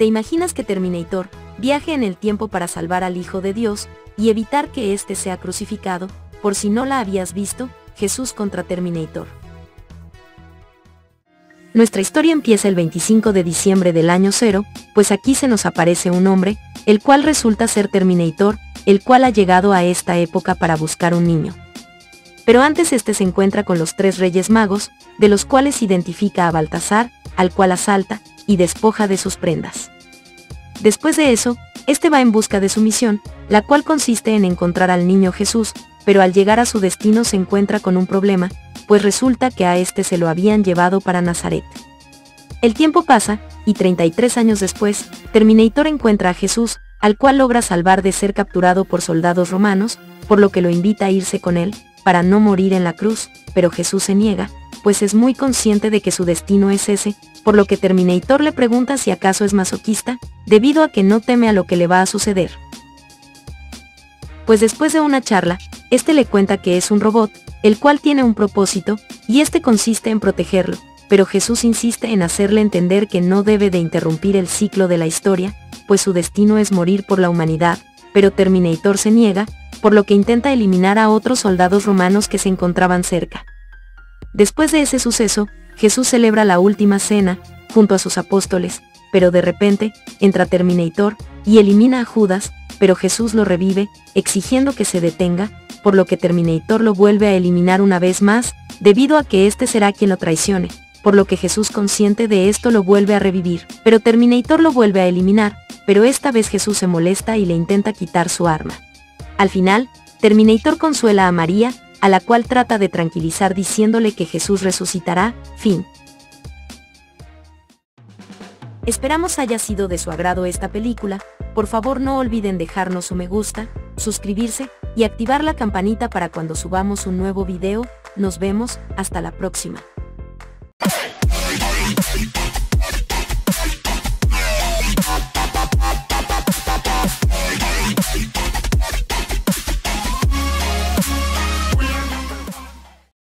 ¿Te imaginas que Terminator viaje en el tiempo para salvar al Hijo de Dios y evitar que éste sea crucificado? Por si no la habías visto, Jesús contra Terminator. Nuestra historia empieza el 25 de diciembre del año cero, pues aquí se nos aparece un hombre, el cual resulta ser Terminator, el cual ha llegado a esta época para buscar un niño. Pero antes este se encuentra con los tres reyes magos, de los cuales identifica a Baltasar, al cual asalta, y despoja de sus prendas. Después de eso, este va en busca de su misión, la cual consiste en encontrar al niño Jesús, pero al llegar a su destino se encuentra con un problema, pues resulta que a este se lo habían llevado para Nazaret. El tiempo pasa, y 33 años después, Terminator encuentra a Jesús, al cual logra salvar de ser capturado por soldados romanos, por lo que lo invita a irse con él, para no morir en la cruz, pero Jesús se niega, pues es muy consciente de que su destino es ese, por lo que Terminator le pregunta si acaso es masoquista, debido a que no teme a lo que le va a suceder. Pues después de una charla, este le cuenta que es un robot, el cual tiene un propósito, y este consiste en protegerlo, pero Jesús insiste en hacerle entender que no debe de interrumpir el ciclo de la historia, pues su destino es morir por la humanidad, pero Terminator se niega, por lo que intenta eliminar a otros soldados romanos que se encontraban cerca. Después de ese suceso, Jesús celebra la última cena, junto a sus apóstoles, pero de repente, entra Terminator, y elimina a Judas, pero Jesús lo revive, exigiendo que se detenga, por lo que Terminator lo vuelve a eliminar una vez más, debido a que éste será quien lo traicione, por lo que Jesús consciente de esto lo vuelve a revivir, pero Terminator lo vuelve a eliminar, pero esta vez Jesús se molesta y le intenta quitar su arma. Al final, Terminator consuela a María, a la cual trata de tranquilizar diciéndole que Jesús resucitará, fin. Esperamos haya sido de su agrado esta película, por favor no olviden dejarnos su me gusta, suscribirse, y activar la campanita para cuando subamos un nuevo video, nos vemos, hasta la próxima.